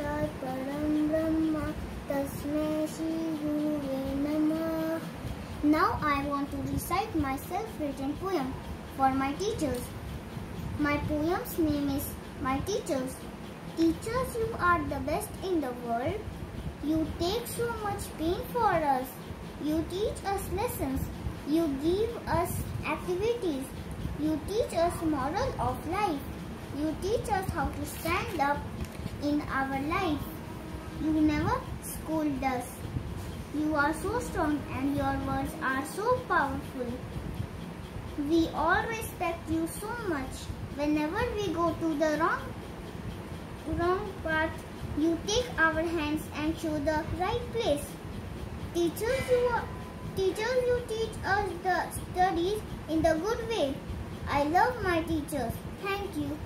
साक्षात् परम ब्रह्म तस्मै Now I want to recite my self-written poem for my teachers. My poem's name is My Teachers. Teachers, you are the best in the world. You take so much pain for us. You teach us lessons. You give us activities. You teach us moral of life. You teach us how to stand up in our life. You never scold us. You are so strong and your words are so powerful. We all respect you so much. Whenever we go to the wrong, wrong path, you take our hands and show the right place. Teachers, you teachers, you teach us the studies in the good way. I love my teachers. Thank you.